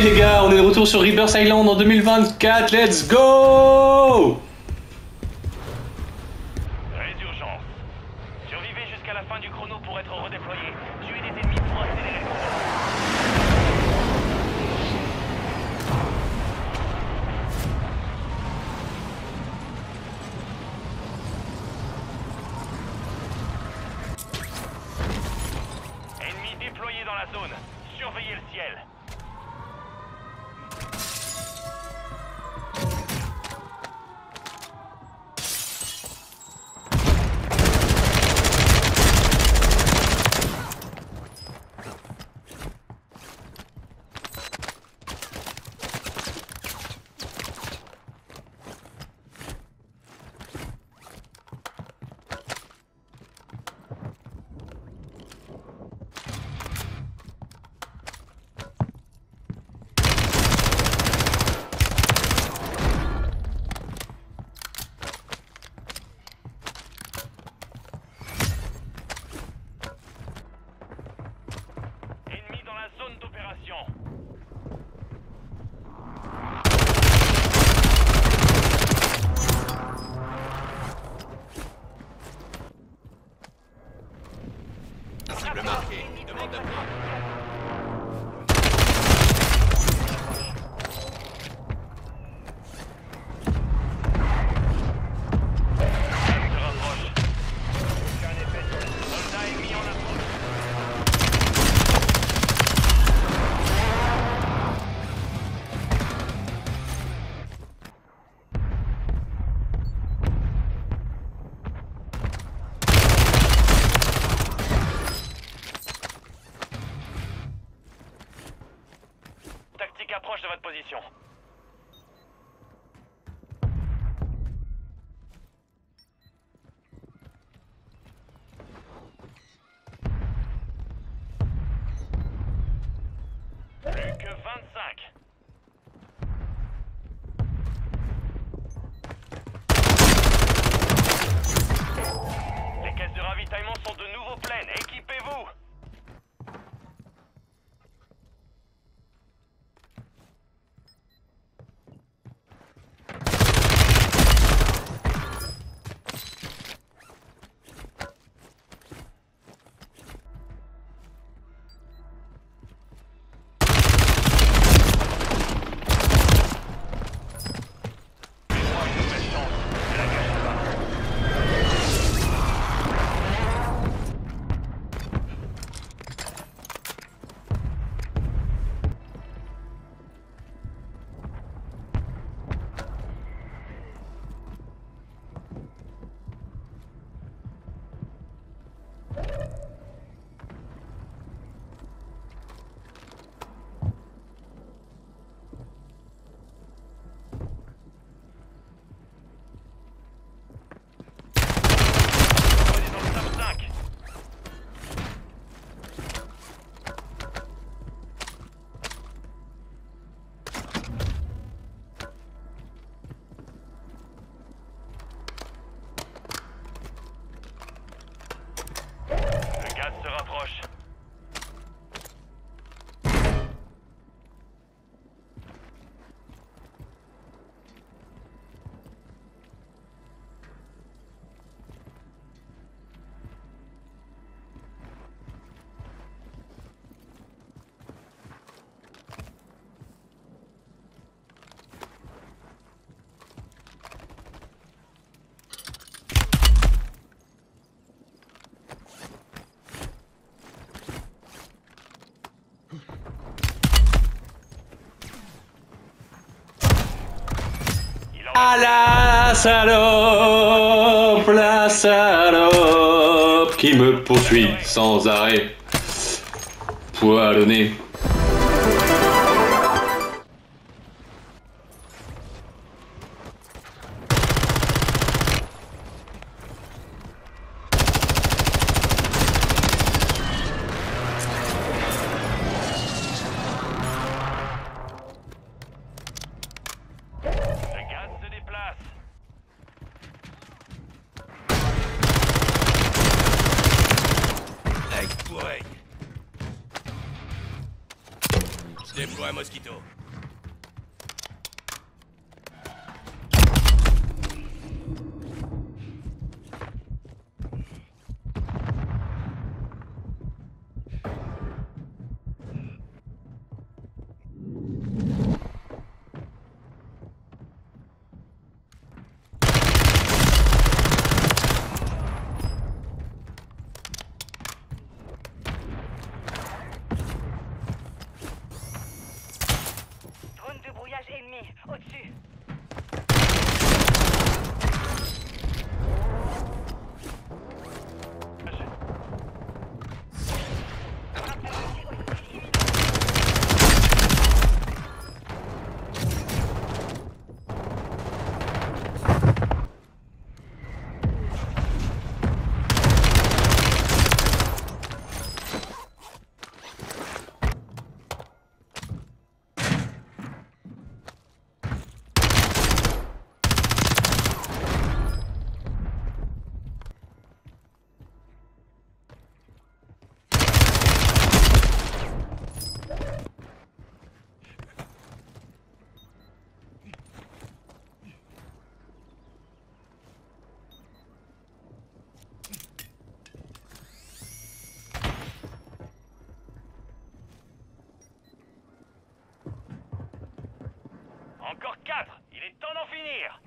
Les gars, on est de retour sur Rebirth Island en 2024, let's go Très d'urgence. Survivez jusqu'à la fin du chrono pour être redéployé. Tuez des ennemis pour accélérer. Ennemis déployés dans la zone. Surveillez le ciel. Salope, la salope qui me poursuit sans arrêt. Poilonné. Le déploie un mosquito. に落ちる Encore quatre. Il est temps d'en finir